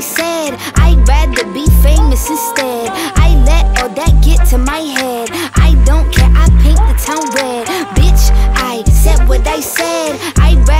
I said. I'd rather be famous instead. I let all that get to my head. I don't care, I paint the town red. Bitch, I said what I said. I'd rather